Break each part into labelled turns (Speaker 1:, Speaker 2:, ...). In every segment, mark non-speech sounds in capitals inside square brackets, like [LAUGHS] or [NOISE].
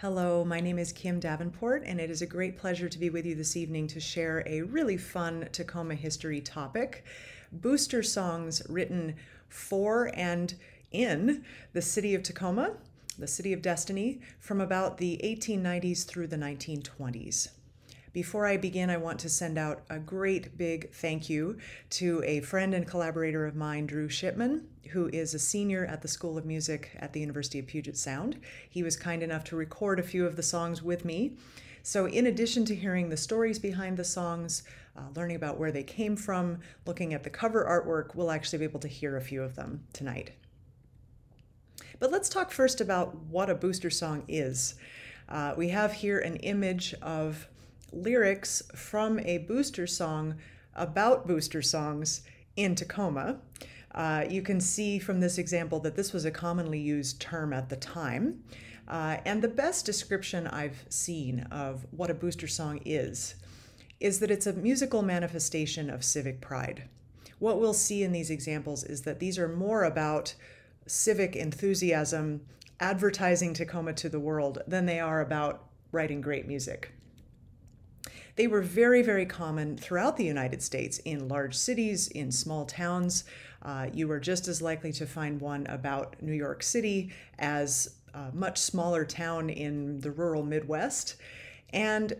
Speaker 1: Hello, my name is Kim Davenport, and it is a great pleasure to be with you this evening to share a really fun Tacoma history topic booster songs written for and in the city of Tacoma, the city of destiny, from about the 1890s through the 1920s. Before I begin, I want to send out a great big thank you to a friend and collaborator of mine, Drew Shipman, who is a senior at the School of Music at the University of Puget Sound. He was kind enough to record a few of the songs with me. So, in addition to hearing the stories behind the songs, uh, learning about where they came from, looking at the cover artwork, we'll actually be able to hear a few of them tonight. But let's talk first about what a booster song is. Uh, we have here an image of lyrics from a booster song about booster songs in Tacoma. Uh, you can see from this example that this was a commonly used term at the time. Uh, and the best description I've seen of what a booster song is, is that it's a musical manifestation of civic pride. What we'll see in these examples is that these are more about civic enthusiasm, advertising Tacoma to the world, than they are about writing great music. They were very, very common throughout the United States in large cities, in small towns. Uh, you were just as likely to find one about New York City as a much smaller town in the rural Midwest. And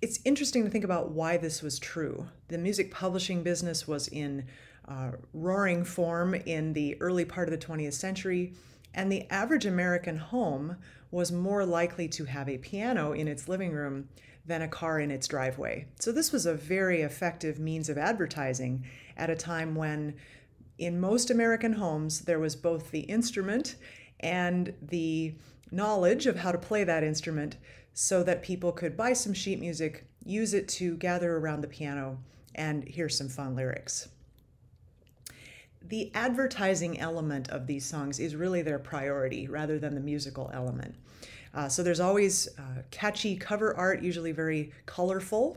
Speaker 1: it's interesting to think about why this was true. The music publishing business was in uh, roaring form in the early part of the 20th century, and the average American home was more likely to have a piano in its living room than a car in its driveway. So, this was a very effective means of advertising at a time when, in most American homes, there was both the instrument and the knowledge of how to play that instrument so that people could buy some sheet music, use it to gather around the piano, and hear some fun lyrics. The advertising element of these songs is really their priority rather than the musical element. Uh, so there's always uh, catchy cover art, usually very colorful.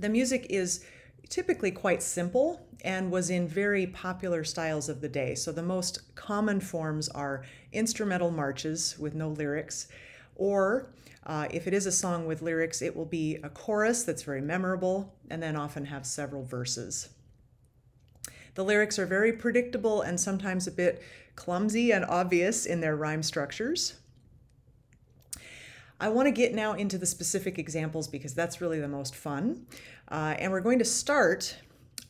Speaker 1: The music is typically quite simple and was in very popular styles of the day. So the most common forms are instrumental marches with no lyrics, or uh, if it is a song with lyrics, it will be a chorus that's very memorable and then often have several verses. The lyrics are very predictable and sometimes a bit clumsy and obvious in their rhyme structures. I want to get now into the specific examples because that's really the most fun. Uh, and we're going to start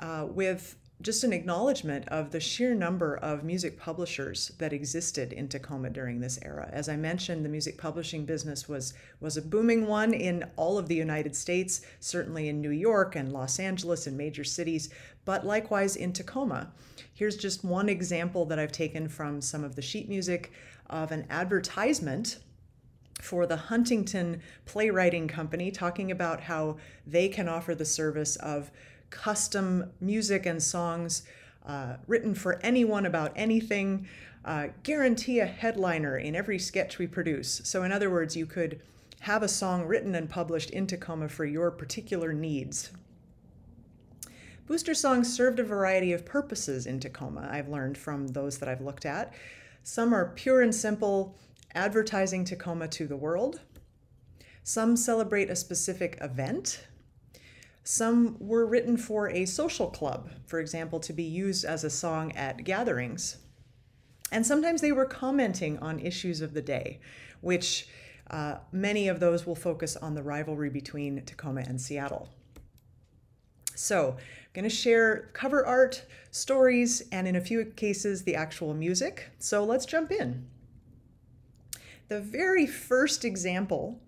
Speaker 1: uh, with just an acknowledgement of the sheer number of music publishers that existed in Tacoma during this era. As I mentioned, the music publishing business was, was a booming one in all of the United States, certainly in New York and Los Angeles and major cities, but likewise in Tacoma. Here's just one example that I've taken from some of the sheet music of an advertisement for the Huntington Playwriting Company, talking about how they can offer the service of custom music and songs uh, written for anyone about anything, uh, guarantee a headliner in every sketch we produce. So, in other words, you could have a song written and published in Tacoma for your particular needs. Booster songs served a variety of purposes in Tacoma, I've learned from those that I've looked at. Some are pure and simple advertising Tacoma to the world. Some celebrate a specific event. Some were written for a social club, for example, to be used as a song at gatherings. And sometimes they were commenting on issues of the day, which uh, many of those will focus on the rivalry between Tacoma and Seattle. So, I'm going to share cover art, stories, and in a few cases, the actual music. So, let's jump in. The very first example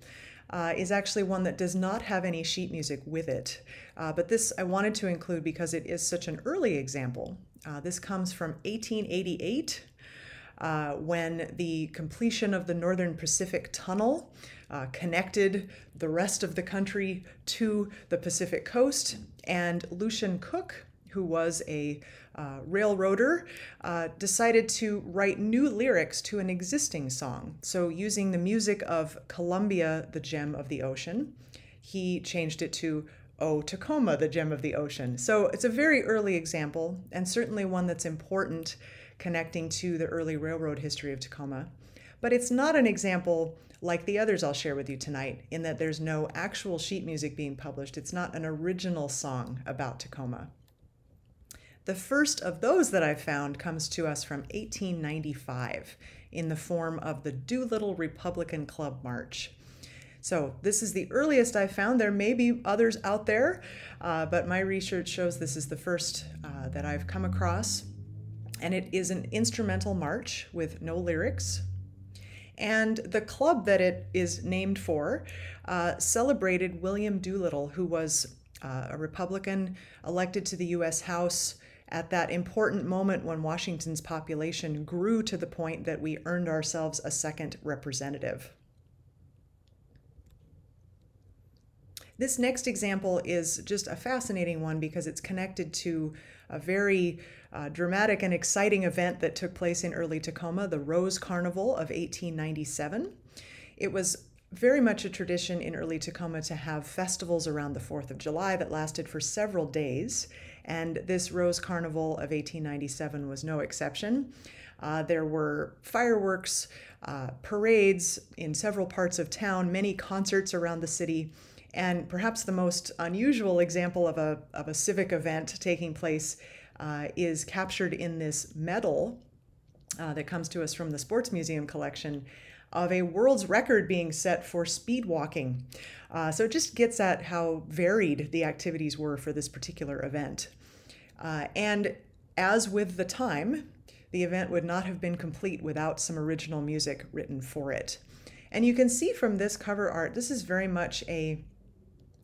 Speaker 1: uh, is actually one that does not have any sheet music with it. Uh, but this I wanted to include because it is such an early example. Uh, this comes from 1888 uh, when the completion of the Northern Pacific Tunnel uh, connected the rest of the country to the Pacific coast. And Lucian Cook, who was a uh, railroader, uh, decided to write new lyrics to an existing song. So, using the music of Columbia, the gem of the ocean, he changed it to Oh, Tacoma, the gem of the ocean. So, it's a very early example, and certainly one that's important connecting to the early railroad history of Tacoma. but it's not an example like the others I'll share with you tonight, in that there's no actual sheet music being published. It's not an original song about Tacoma. The first of those that I've found comes to us from 1895 in the form of the Doolittle Republican Club March. So, this is the earliest I've found. There may be others out there, uh, but my research shows this is the first uh, that I've come across. And it is an instrumental march with no lyrics. And the club that it is named for uh, celebrated William Doolittle, who was uh, a Republican elected to the U.S. House at that important moment when Washington's population grew to the point that we earned ourselves a second representative. This next example is just a fascinating one because it's connected to a very uh, dramatic and exciting event that took place in early Tacoma, the Rose Carnival of 1897. It was very much a tradition in early Tacoma to have festivals around the 4th of July that lasted for several days. And this Rose Carnival of 1897 was no exception. Uh, there were fireworks, uh, parades in several parts of town, many concerts around the city, and perhaps the most unusual example of a, of a civic event taking place uh, is captured in this medal uh, that comes to us from the Sports Museum collection of a world's record being set for speed walking. Uh, so it just gets at how varied the activities were for this particular event. Uh, and as with the time, the event would not have been complete without some original music written for it. And you can see from this cover art, this is very much a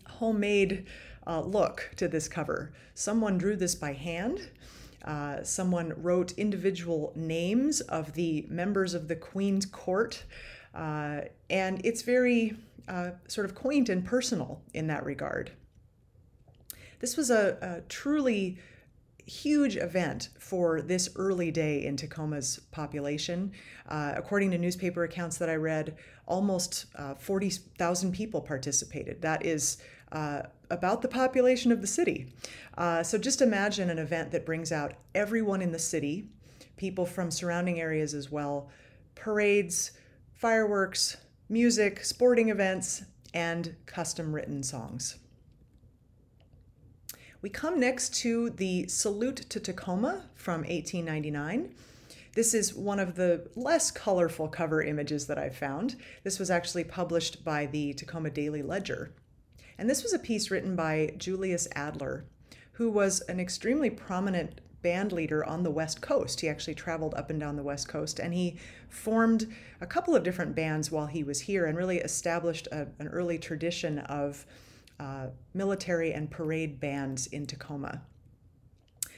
Speaker 1: homemade uh, look to this cover. Someone drew this by hand. Uh, someone wrote individual names of the members of the Queen's Court, uh, and it's very uh, sort of quaint and personal in that regard. This was a, a truly huge event for this early day in Tacoma's population. Uh, according to newspaper accounts that I read, almost uh, 40,000 people participated. That is uh, about the population of the city. Uh, so just imagine an event that brings out everyone in the city, people from surrounding areas as well, parades, fireworks, music, sporting events, and custom written songs. We come next to the Salute to Tacoma from 1899. This is one of the less colorful cover images that I've found. This was actually published by the Tacoma Daily Ledger. And this was a piece written by Julius Adler, who was an extremely prominent band leader on the West Coast. He actually traveled up and down the West Coast and he formed a couple of different bands while he was here and really established a, an early tradition of uh, military and parade bands in Tacoma.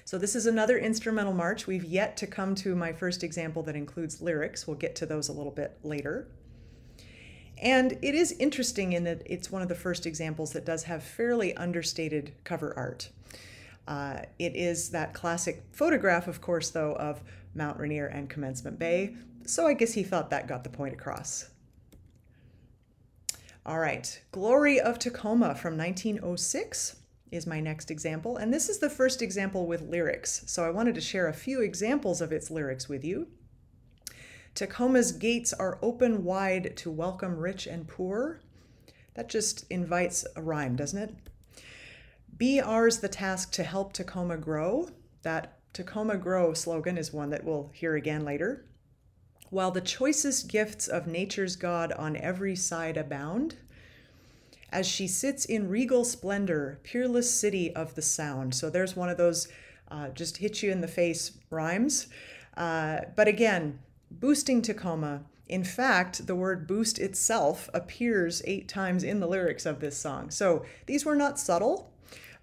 Speaker 1: So this is another instrumental march. We've yet to come to my first example that includes lyrics. We'll get to those a little bit later. And it is interesting in that it's one of the first examples that does have fairly understated cover art. Uh, it is that classic photograph, of course, though, of Mount Rainier and Commencement Bay. So I guess he thought that got the point across. All right, Glory of Tacoma from 1906 is my next example. And this is the first example with lyrics. So I wanted to share a few examples of its lyrics with you. Tacoma's gates are open wide to welcome rich and poor. That just invites a rhyme, doesn't it? Be ours the task to help Tacoma grow. That Tacoma Grow slogan is one that we'll hear again later. While the choicest gifts of nature's God on every side abound, as she sits in regal splendor, peerless city of the sound. So there's one of those uh, just hit you in the face rhymes. Uh, but again, boosting Tacoma. In fact, the word boost itself appears eight times in the lyrics of this song. So these were not subtle.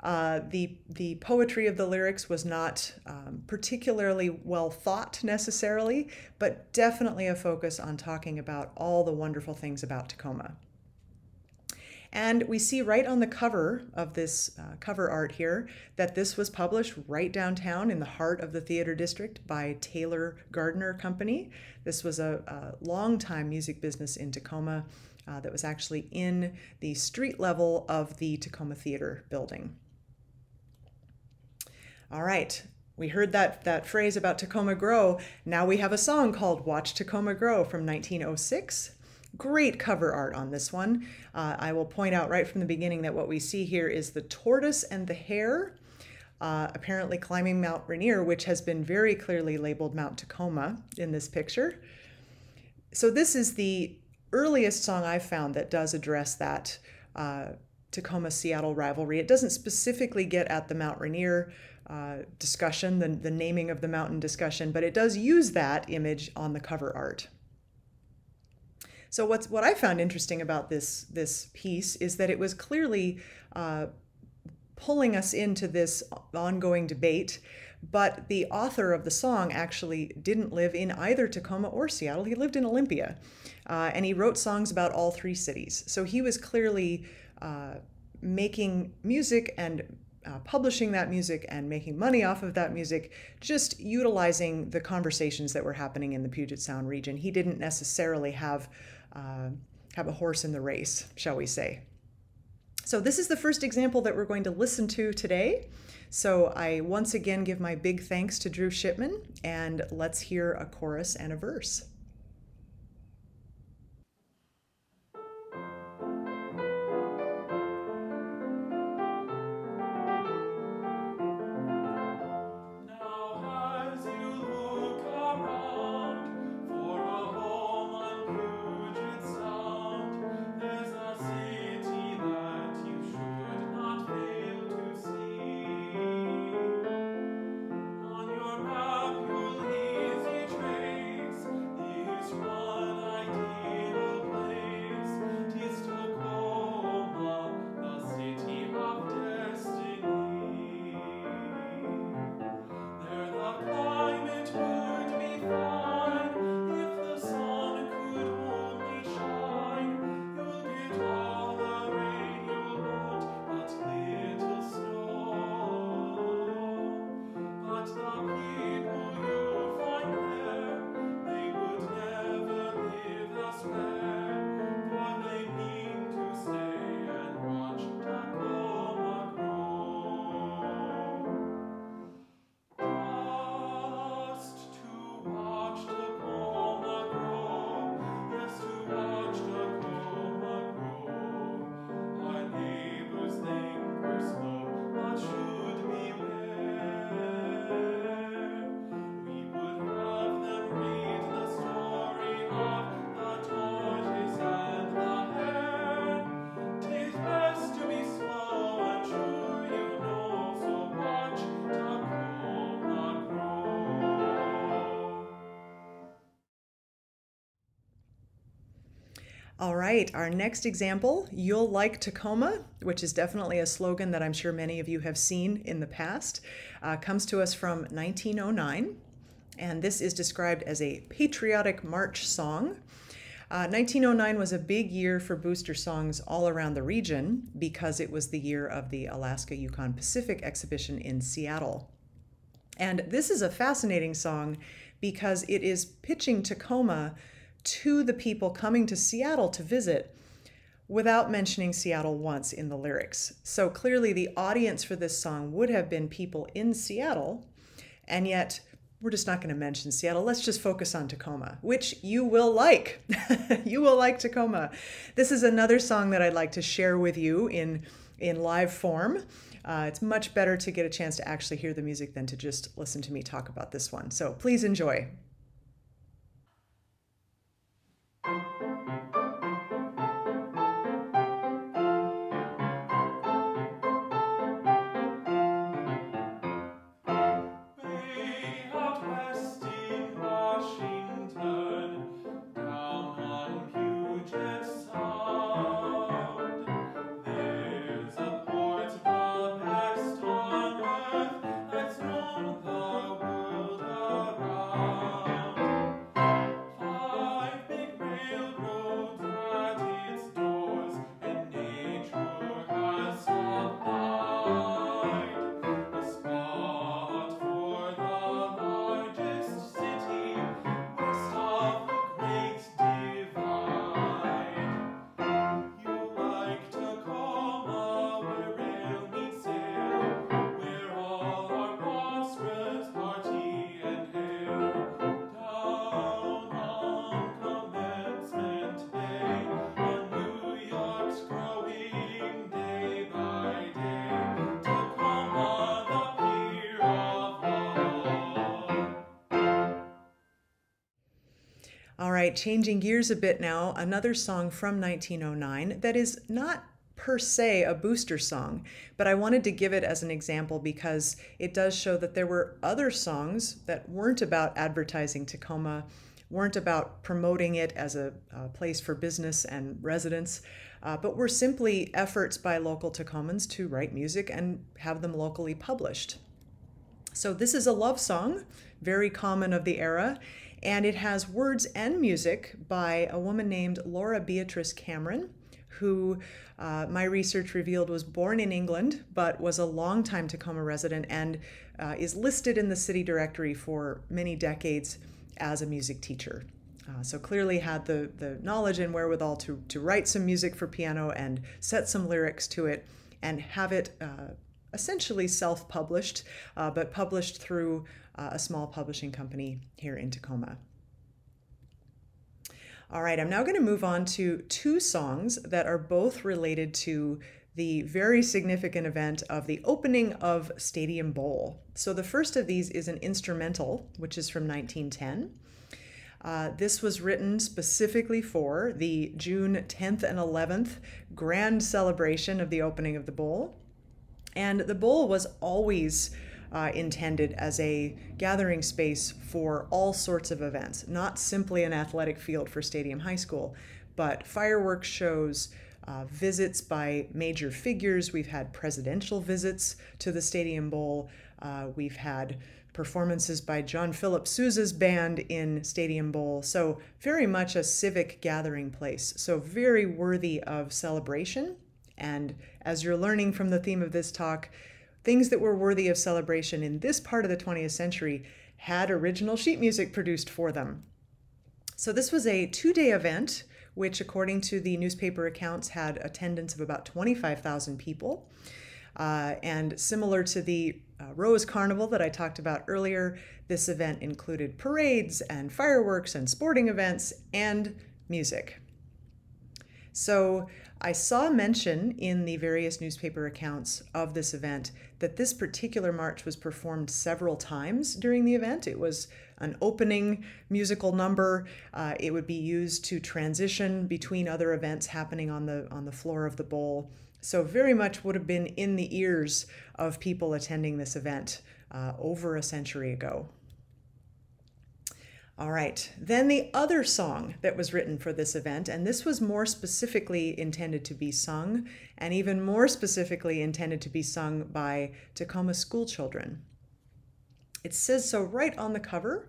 Speaker 1: Uh, the the poetry of the lyrics was not um, particularly well thought necessarily, but definitely a focus on talking about all the wonderful things about Tacoma. And we see right on the cover of this uh, cover art here that this was published right downtown in the heart of the theater district by Taylor Gardner Company. This was a, a long time music business in Tacoma uh, that was actually in the street level of the Tacoma Theater building. All right, we heard that, that phrase about Tacoma Grow. Now we have a song called Watch Tacoma Grow from 1906. Great cover art on this one. Uh, I will point out right from the beginning that what we see here is the tortoise and the hare, uh, apparently climbing Mount Rainier, which has been very clearly labeled Mount Tacoma in this picture. So this is the earliest song I've found that does address that uh, Tacoma Seattle rivalry. It doesn't specifically get at the Mount Rainier uh, discussion, the, the naming of the mountain discussion, but it does use that image on the cover art. So what's what I found interesting about this this piece is that it was clearly uh, pulling us into this ongoing debate, but the author of the song actually didn't live in either Tacoma or Seattle. He lived in Olympia, uh, and he wrote songs about all three cities. So he was clearly uh, making music and uh, publishing that music and making money off of that music, just utilizing the conversations that were happening in the Puget Sound region. He didn't necessarily have uh, have a horse in the race, shall we say. So this is the first example that we're going to listen to today. So I once again give my big thanks to Drew Shipman, and let's hear a chorus and a verse. All right, our next example, You'll Like Tacoma, which is definitely a slogan that I'm sure many of you have seen in the past, uh, comes to us from 1909. And this is described as a patriotic march song. Uh, 1909 was a big year for booster songs all around the region because it was the year of the Alaska Yukon Pacific exhibition in Seattle. And this is a fascinating song because it is pitching Tacoma to the people coming to Seattle to visit without mentioning Seattle once in the lyrics. So clearly, the audience for this song would have been people in Seattle, and yet we're just not going to mention Seattle. Let's just focus on Tacoma, which you will like. [LAUGHS] you will like Tacoma. This is another song that I'd like to share with you in, in live form. Uh, it's much better to get a chance to actually hear the music than to just listen to me talk about this one. So please enjoy. Right, changing gears a bit now, another song from 1909 that is not per se a booster song, but I wanted to give it as an example because it does show that there were other songs that weren't about advertising Tacoma, weren't about promoting it as a, a place for business and residents, uh, but were simply efforts by local Tacomans to write music and have them locally published. So this is a love song, very common of the era, and it has words and music by a woman named Laura Beatrice Cameron, who uh, my research revealed was born in England but was a longtime Tacoma resident and uh, is listed in the city directory for many decades as a music teacher. Uh, so clearly had the, the knowledge and wherewithal to, to write some music for piano and set some lyrics to it and have it uh, essentially self-published, uh, but published through uh, a small publishing company here in Tacoma. All right, I'm now going to move on to two songs that are both related to the very significant event of the opening of Stadium Bowl. So the first of these is an instrumental, which is from 1910. Uh, this was written specifically for the June 10th and 11th grand celebration of the opening of the bowl. And the bowl was always uh, intended as a gathering space for all sorts of events, not simply an athletic field for Stadium High School, but fireworks shows, uh, visits by major figures. We've had presidential visits to the Stadium Bowl. Uh, we've had performances by John Philip Sousa's band in Stadium Bowl. So, very much a civic gathering place. So, very worthy of celebration. And as you're learning from the theme of this talk, things that were worthy of celebration in this part of the 20th century had original sheet music produced for them. So, this was a two day event, which, according to the newspaper accounts, had attendance of about 25,000 people. Uh, and similar to the uh, Rose Carnival that I talked about earlier, this event included parades and fireworks and sporting events and music. So, I saw mention in the various newspaper accounts of this event that this particular march was performed several times during the event. It was an opening musical number. Uh, it would be used to transition between other events happening on the on the floor of the bowl. So very much would have been in the ears of people attending this event uh, over a century ago. All right, then the other song that was written for this event, and this was more specifically intended to be sung, and even more specifically intended to be sung by Tacoma school children. It says so right on the cover.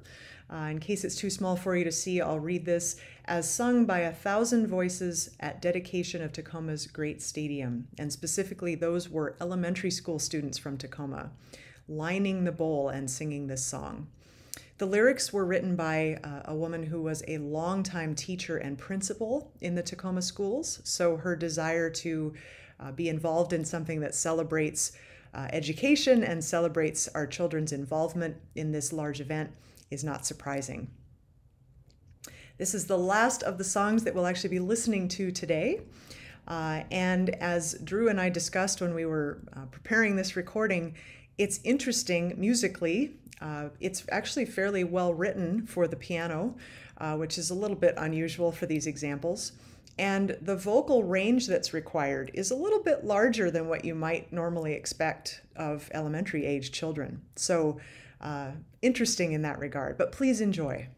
Speaker 1: Uh, in case it's too small for you to see, I'll read this as sung by a thousand voices at dedication of Tacoma's great stadium. And specifically, those were elementary school students from Tacoma lining the bowl and singing this song. The lyrics were written by uh, a woman who was a longtime teacher and principal in the Tacoma schools. So her desire to uh, be involved in something that celebrates uh, education and celebrates our children's involvement in this large event is not surprising. This is the last of the songs that we'll actually be listening to today. Uh, and as Drew and I discussed when we were uh, preparing this recording, it's interesting musically uh, it's actually fairly well written for the piano, uh, which is a little bit unusual for these examples. And the vocal range that's required is a little bit larger than what you might normally expect of elementary age children. So, uh, interesting in that regard, but please enjoy.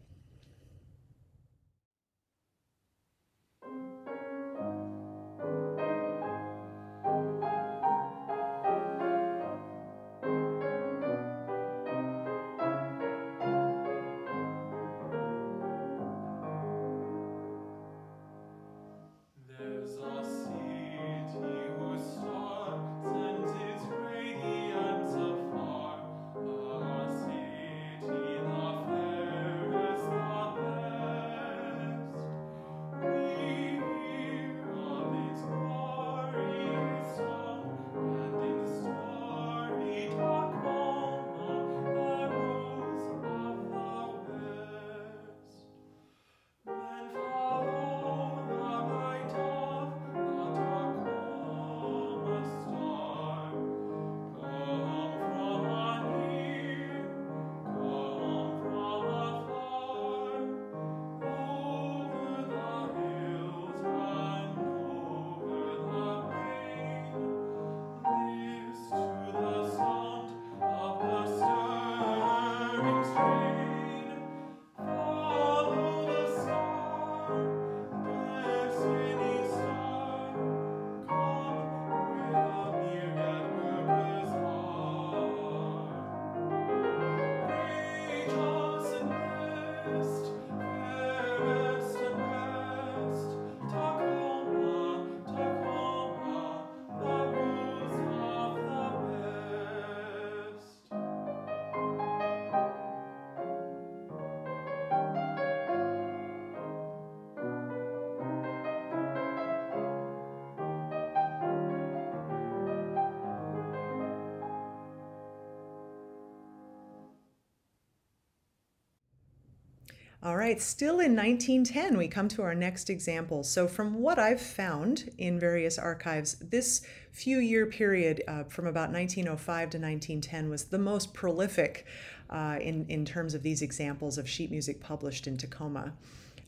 Speaker 1: All right, still in 1910, we come to our next example. So, from what I've found in various archives, this few year period uh, from about 1905 to 1910 was the most prolific uh, in, in terms of these examples of sheet music published in Tacoma.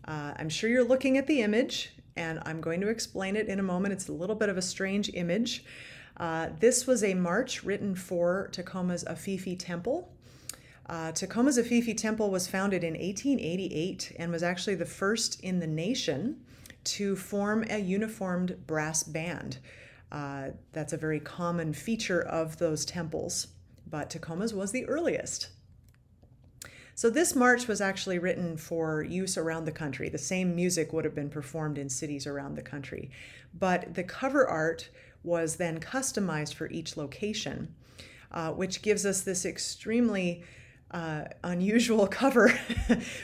Speaker 1: Uh, I'm sure you're looking at the image, and I'm going to explain it in a moment. It's a little bit of a strange image. Uh, this was a march written for Tacoma's Afifi Temple. Uh, Tacoma's Afifi Temple was founded in 1888 and was actually the first in the nation to form a uniformed brass band. Uh, that's a very common feature of those temples, but Tacoma's was the earliest. So this march was actually written for use around the country. The same music would have been performed in cities around the country, but the cover art was then customized for each location, uh, which gives us this extremely uh, unusual [LAUGHS] cover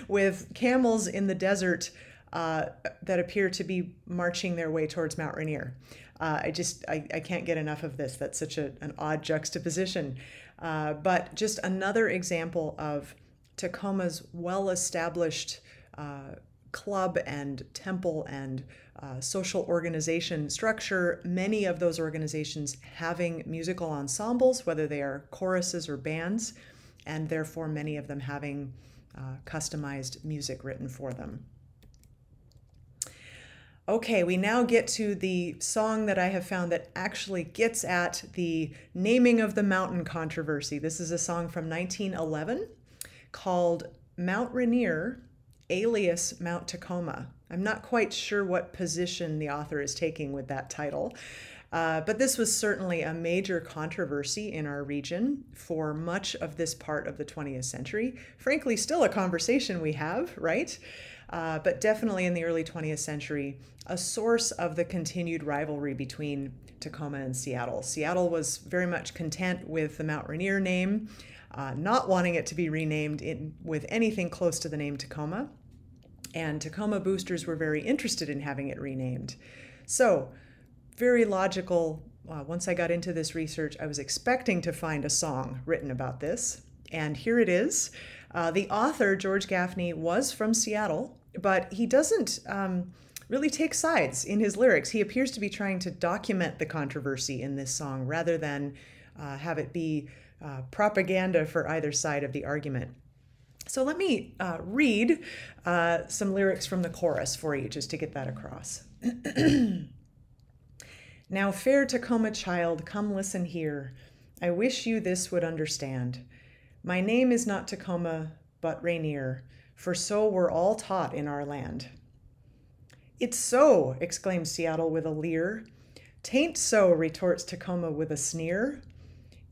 Speaker 1: with camels in the desert uh, that appear to be marching their way towards Mount Rainier. Uh, I just I, I can't get enough of this. That's such a, an odd juxtaposition. Uh, but just another example of Tacoma's well-established uh, club and temple and uh, social organization structure, many of those organizations having musical ensembles, whether they are choruses or bands, and therefore many of them having uh, customized music written for them. Okay, we now get to the song that I have found that actually gets at the naming of the mountain controversy. This is a song from 1911 called Mount Rainier, alias Mount Tacoma. I'm not quite sure what position the author is taking with that title. Uh, but this was certainly a major controversy in our region for much of this part of the 20th century. Frankly, still a conversation we have, right? Uh, but definitely in the early 20th century, a source of the continued rivalry between Tacoma and Seattle. Seattle was very much content with the Mount Rainier name, uh, not wanting it to be renamed in, with anything close to the name Tacoma. And Tacoma boosters were very interested in having it renamed. So, very logical. Uh, once I got into this research, I was expecting to find a song written about this, and here it is. Uh, the author, George Gaffney, was from Seattle, but he doesn't um, really take sides in his lyrics. He appears to be trying to document the controversy in this song rather than uh, have it be uh, propaganda for either side of the argument. So let me uh, read uh, some lyrics from the chorus for you just to get that across. [CLEARS THROAT] Now, fair Tacoma child, come listen here. I wish you this would understand. My name is not Tacoma, but Rainier, for so we're all taught in our land. It's so, exclaims Seattle with a leer. Tain't so, retorts Tacoma with a sneer.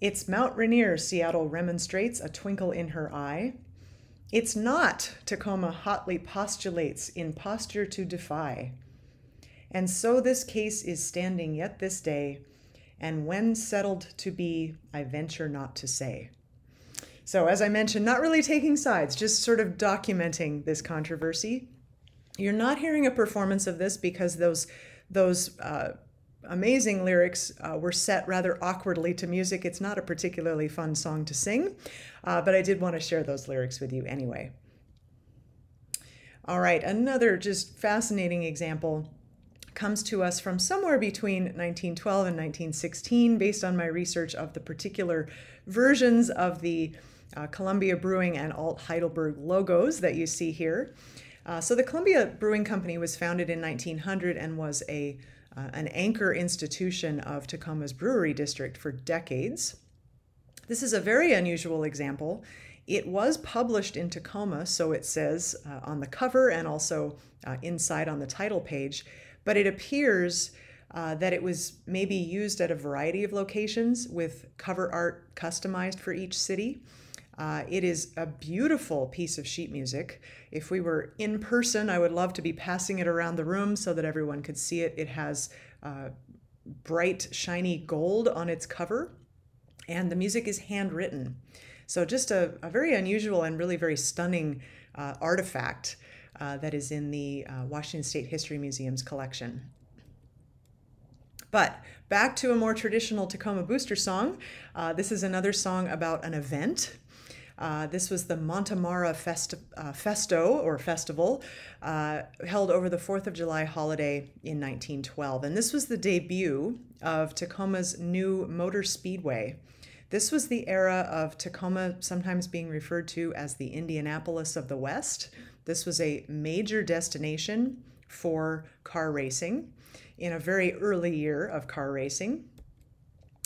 Speaker 1: It's Mount Rainier, Seattle remonstrates, a twinkle in her eye. It's not, Tacoma hotly postulates, in posture to defy. And so this case is standing yet this day, and when settled to be, I venture not to say. So, as I mentioned, not really taking sides, just sort of documenting this controversy. You're not hearing a performance of this because those those uh, amazing lyrics uh, were set rather awkwardly to music. It's not a particularly fun song to sing, uh, but I did want to share those lyrics with you anyway. All right, another just fascinating example comes to us from somewhere between 1912 and 1916 based on my research of the particular versions of the uh, Columbia Brewing and Alt Heidelberg logos that you see here. Uh, so the Columbia Brewing Company was founded in 1900 and was a uh, an anchor institution of Tacoma's brewery district for decades. This is a very unusual example. It was published in Tacoma, so it says uh, on the cover and also uh, inside on the title page, but it appears uh, that it was maybe used at a variety of locations with cover art customized for each city. Uh, it is a beautiful piece of sheet music. If we were in person, I would love to be passing it around the room so that everyone could see it. It has uh, bright, shiny gold on its cover, and the music is handwritten. So, just a, a very unusual and really very stunning uh, artifact uh, that is in the uh, Washington State History Museum's collection. But back to a more traditional Tacoma Booster song. Uh, this is another song about an event. Uh, this was the Montamara Fest- uh, Festo or festival uh, held over the 4th of July holiday in 1912. And this was the debut of Tacoma's new motor speedway. This was the era of Tacoma sometimes being referred to as the Indianapolis of the West. This was a major destination for car racing in a very early year of car racing.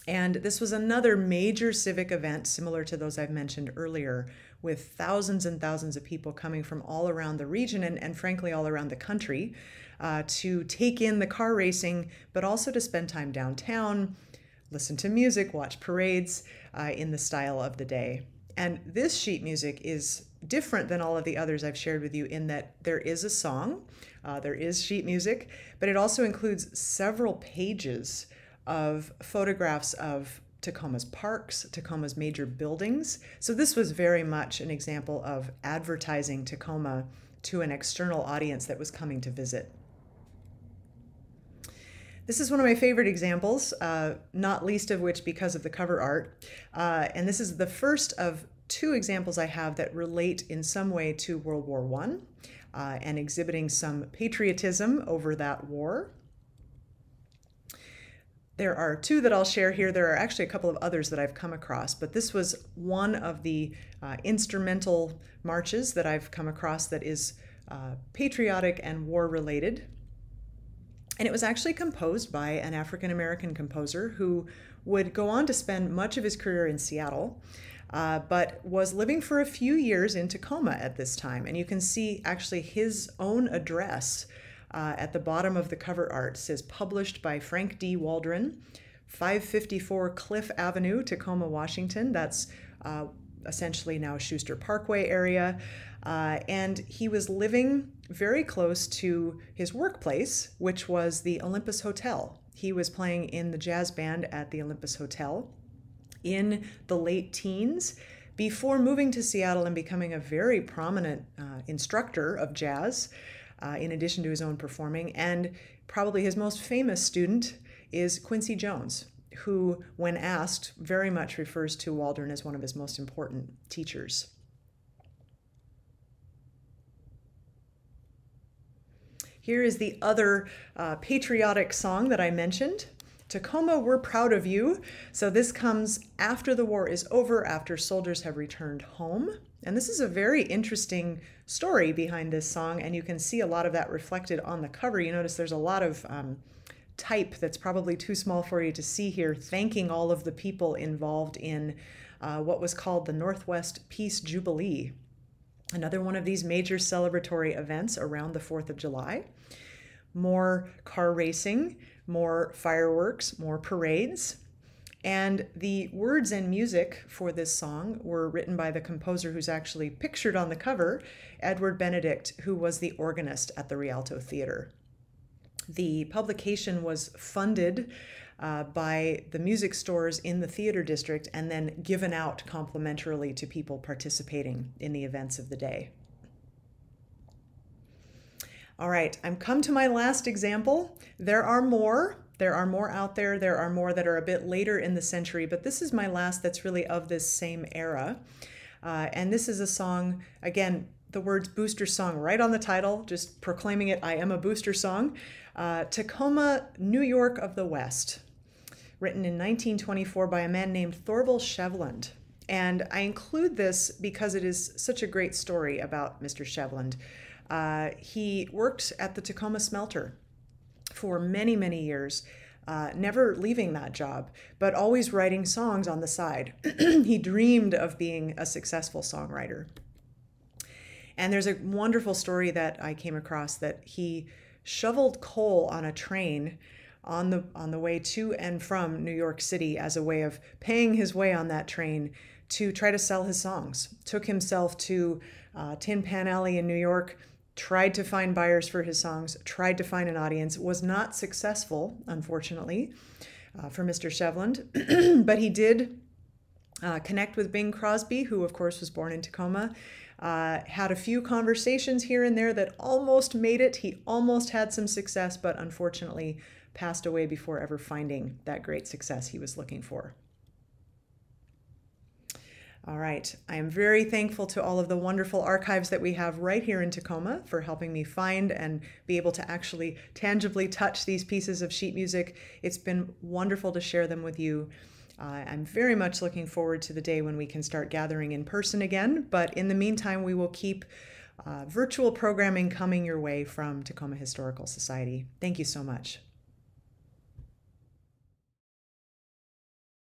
Speaker 1: And this was another major civic event similar to those I've mentioned earlier, with thousands and thousands of people coming from all around the region and, and frankly, all around the country uh, to take in the car racing, but also to spend time downtown, listen to music, watch parades uh, in the style of the day. And this sheet music is different than all of the others I've shared with you in that there is a song, uh, there is sheet music, but it also includes several pages of photographs of Tacoma's parks, Tacoma's major buildings. So this was very much an example of advertising Tacoma to an external audience that was coming to visit. This is one of my favorite examples, uh, not least of which because of the cover art. Uh, and this is the first of two examples I have that relate in some way to World War I uh, and exhibiting some patriotism over that war. There are two that I'll share here. There are actually a couple of others that I've come across, but this was one of the uh, instrumental marches that I've come across that is uh, patriotic and war related. And it was actually composed by an African American composer who would go on to spend much of his career in Seattle, uh, but was living for a few years in Tacoma at this time. And you can see actually his own address uh, at the bottom of the cover art says published by Frank D. Waldron, 554 Cliff Avenue, Tacoma, Washington. That's uh, essentially now Schuster Parkway area. Uh, and he was living very close to his workplace, which was the Olympus Hotel. He was playing in the jazz band at the Olympus Hotel in the late teens before moving to Seattle and becoming a very prominent uh, instructor of jazz uh, in addition to his own performing. And probably his most famous student is Quincy Jones, who, when asked, very much refers to Waldron as one of his most important teachers. Here is the other uh, patriotic song that I mentioned. Tacoma, we're proud of you. So this comes after the war is over, after soldiers have returned home. And this is a very interesting story behind this song, and you can see a lot of that reflected on the cover. You notice there's a lot of um, type that's probably too small for you to see here, thanking all of the people involved in uh, what was called the Northwest Peace Jubilee, another one of these major celebratory events around the 4th of July. More car racing, more fireworks, more parades. And the words and music for this song were written by the composer who's actually pictured on the cover, Edward Benedict, who was the organist at the Rialto Theater. The publication was funded uh, by the music stores in the theater district and then given out complimentarily to people participating in the events of the day. All right, I'm come to my last example. There are more, there are more out there. There are more that are a bit later in the century, but this is my last that's really of this same era. Uh, and this is a song, again, the words booster song right on the title, just proclaiming it, I am a booster song. Uh, Tacoma, New York of the West, written in 1924 by a man named Thorvald Shevland. And I include this because it is such a great story about Mr. Shevland. Uh, he worked at the Tacoma smelter for many, many years. Uh, never leaving that job, but always writing songs on the side. [CLEARS THROAT] he dreamed of being a successful songwriter. And there's a wonderful story that I came across that he shoveled coal on a train on the on the way to and from New York City as a way of paying his way on that train to try to sell his songs. Took himself to uh, Tin Pan Alley in New York, tried to find buyers for his songs, tried to find an audience, was not successful, unfortunately, uh, for Mr. Shevland, [CLEARS THROAT] but he did uh, connect with Bing Crosby, who, of course, was born in Tacoma. Uh, had a few conversations here and there that almost made it. He almost had some success, but unfortunately passed away before ever finding that great success he was looking for. All right. I am very thankful to all of the wonderful archives that we have right here in Tacoma for helping me find and be able to actually tangibly touch these pieces of sheet music. It's been wonderful to share them with you. Uh, I'm very much looking forward to the day when we can start gathering in person again, but in the meantime, we will keep uh, virtual programming coming your way from Tacoma Historical Society. Thank you so much.